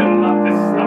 open up this.